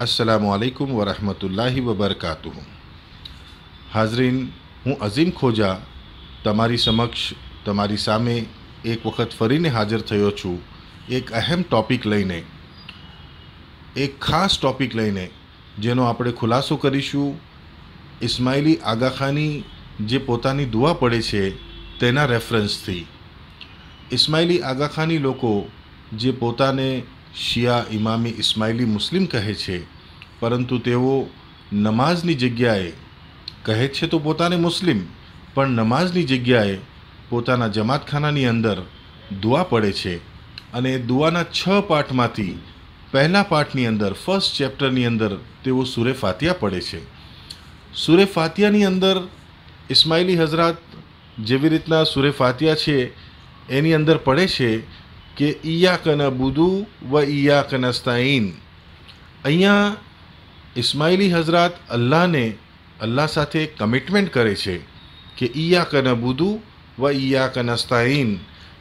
અસલામુ અલૈકુમ વરહમતુલ્લાહિ વબરકાતુહ હાજરીન હું અઝીમ ખોજા તમારી સમક્ષ, તમારી સામે એક વખત ફરીને હાજર થયો છું. એક અહેમ ટોપિક લઈને, એક ખાસ ટોપિક લઈને, જેનો આપણે ખુલાસો કરીશું. ઇસ્માઇલી આગાખાની જે પોતાની દુઆ પડે છે, તેના રેફરન્સથી ઇસ્માઇલી આગાખાની લોકો જે પોતાને શિયા ઇમામી ઇસ્માઇલી મુસ્લિમ કહે છે, પરંતુ તેઓ નમાઝની જગ્યાએ કહે છે તો પોતાને મુસ્લિમ, પણ નમાઝની જગ્યાએ પોતાના જમાતખાનાની અંદર દુઆ પડે છે અને દુઆના છ પાઠમાંથી પહેલા પાઠની અંદર ફર્સ્ટ ચેપ્ટરની અંદર તેઓ સુરે ફાતિયા પડે છે. સુરે ફાતિયાની અંદર ઇસ્માઇલી હઝરાત જેવી રીતના સુરે ફાતિયા છે, એની અંદર પડે છે કે ઈયા કન બુદુ વ ઈયા કનસ્તાઈન અહીંયા ઇસ્માઇલી હઝરાત અલ્લાહને અલ્લાહ સાથે કમિટમેન્ટ કરે છે કે ઈયા કન બુદુ વ ઈયા કનસ્તાઈન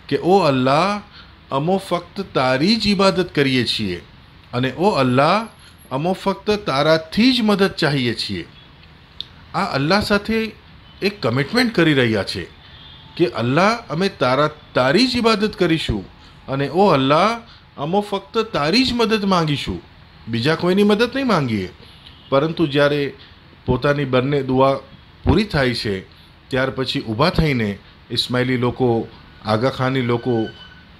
કે ઓ અલ્લાહ, અમો ફક્ત તારી જ ઇબાદત કરીએ છીએ અને ઓ અલ્લાહ, અમો ફક્ત તારાથી જ મદદ ચાહીએ છીએ. આ અલ્લાહ સાથે એક કમિટમેન્ટ કરી રહ્યા છે કે અલ્લાહ, અમે તારા, તારી જ ઇબાદત કરીશું. અને ઓ અલ્લાહ અમો ફક્ત તારી જ મદદ માંગીશું. બીજા કોઈની મદદ નહીં માંગીએ. પરંતુ જ્યારે પોતાની બંને દુઆ પૂરી થાય છે, ત્યાર પછી ઊભા થઈને ઇસ્માઇલી લોકો આગાખાની લોકો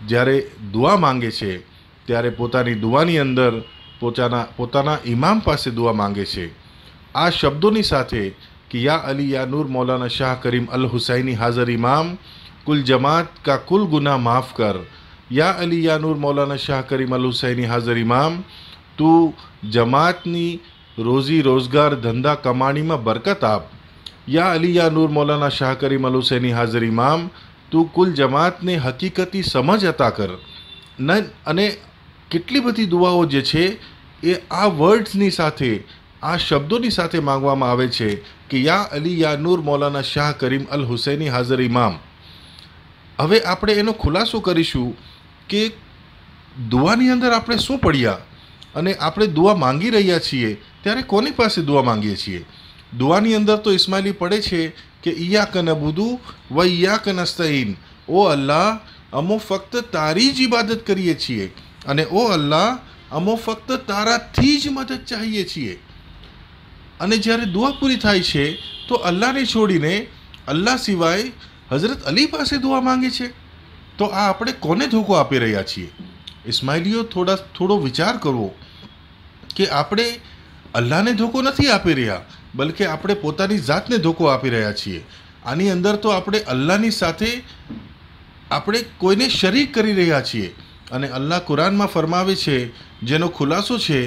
જ્યારે દુઆ માંગે છે, ત્યારે પોતાની દુઆની અંદર પોતાના પોતાના ઇમામ પાસે દુઆ માંગે છે. આ શબ્દોની સાથે કે યા અલી યા નૂર મૌલાના શાહ કરીમ અલ હુસૈની હાજર ઇમામ કુલ જમાત કા કુલ ગુના માફ કર યા અલી, યા નૂર, મૌલાના શાહ કરીમ અલ હુસૈની હાજર ઇમામ, તું જમાતની રોજી રોજગાર ધંધા કમાણીમાં બરકત આપ. યા અલી, યા નૂર, મૌલાના શાહ કરીમ અલ હુસૈની હાજર ઇમામ, તું કુલ જમાતને હકીકતી સમજ અતા કર. ન, અને કેટલી બધી દુઆઓ જે છે, એ આ વર્ડ્સની સાથે, આ શબ્દોની સાથે માંગવામાં આવે છે કે યા અલી, યા નૂર, મૌલાના શાહ કરીમ અલ હુસૈની હાજર ઇમામ. હવે આપણે એનો ખુલાસો કરીશું કે દુઆની અંદર આપણે શું પડ્યા અને આપણે દુઆ માંગી રહ્યા છીએ, ત્યારે કોની પાસે દુઆ માંગીએ છીએ? દુઆની અંદર તો ઇસ્માઇલી પડે છે કે ઈયા કન બુદુ વ ઈયા કનસ્તઈન ઓ અલ્લાહ, અમો ફક્ત તારી જ ઇબાદત કરીએ છીએ અને ઓ અલ્લાહ, અમો ફક્ત તારાથી જ મદદ ચાહીએ છીએ. અને જ્યારે દુઆ પૂરી થાય છે, તો અલ્લાહને છોડીને અલ્લાહ સિવાય હઝરત અલી પાસે દુઆ માંગે છે? તો આ આપણે કોને ધોકો આપી રહ્યા છીએ? ઇસ્માઇલીઓ થોડા, થોડો વિચાર કરવો કે આપણે અલ્લાહને ધોકો નથી આપી રહ્યા, બલકે આપણે પોતાની જાતને ધોકો આપી રહ્યા છીએ. આની અંદર તો આપણે અલ્લાહની સાથે આપણે કોઈને શરીક કરી રહ્યા છીએ. અને અલ્લાહ કુરાનમાં ફરમાવે છે, જેનો ખુલાસો છે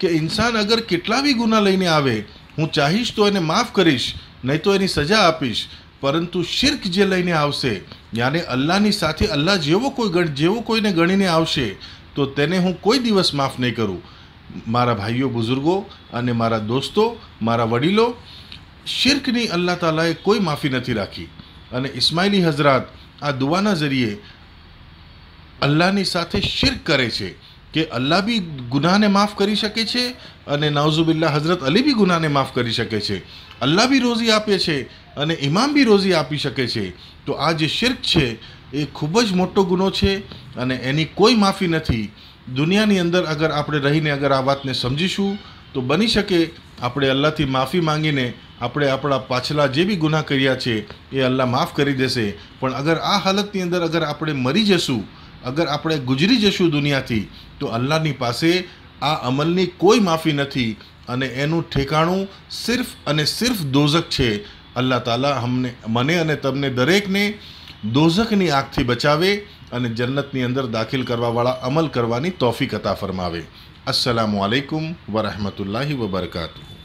કે ઇન્સાન અગર કેટલા બી ગુના લઈને આવે, હું ચાહીશ તો એને માફ કરીશ, નહીં તો એની સજા આપીશ. પરંતુ શિર્ક જે લઈને આવશે, યાને અલ્લાહની સાથે અલ્લાહ જેવો કોઈ ગણ, જેવો કોઈને ગણીને આવશે, તો તેને હું કોઈ દિવસ માફ નહીં કરું. મારા ભાઈઓ બુઝુર્ગો અને મારા દોસ્તો, મારા વડીલો, શિર્કની અલ્લાહ તાલાએ કોઈ માફી નથી રાખી. અને ઇસ્માઇલી હઝરાત આ દુવાના જરીએ અલ્લાહની સાથે શિર્ક કરે છે કે અલ્લાહ બી ગુનાહને માફ કરી શકે છે અને નવઝુબિલ્લા હઝરત અલી બી ગુનાહને માફ કરી શકે છે. અલ્લાહ બી રોઝી આપે છે અને ઇમામ બી રોઝી આપી શકે છે. તો આ જે શિર્ક છે, એ ખૂબ જ મોટો ગુનો છે અને એની કોઈ માફી નથી. દુનિયાની અંદર અગર આપણે રહીને અગર આ વાતને સમજીશું, તો બની શકે આપણે અલ્લાહથી માફી માંગીને આપણે આપણા પાછલા જે બી ગુનાહ કર્યા છે, એ અલ્લાહ માફ કરી દેશે. પણ અગર આ હાલતની અંદર અગર આપણે મરી જશું, અગર આપણે ગુજરી જશું દુનિયાથી, તો અલ્લાહની પાસે આ અમલની કોઈ માફી નથી. અને એનું ઠેકાણું સિર્ફ અને સિર્ફ દોઝક છે. અલ્લાહ તાલા અમને મને અને તમને દરેકને દોઝકની આગથી બચાવે અને જન્નતની અંદર દાખલ કરવાવાળા અમલ કરવાની તોફીક અતા ફરમાવે. અસલામ અલૈકુમ વરહમતુલ્લાહિ વબરકાતુહ.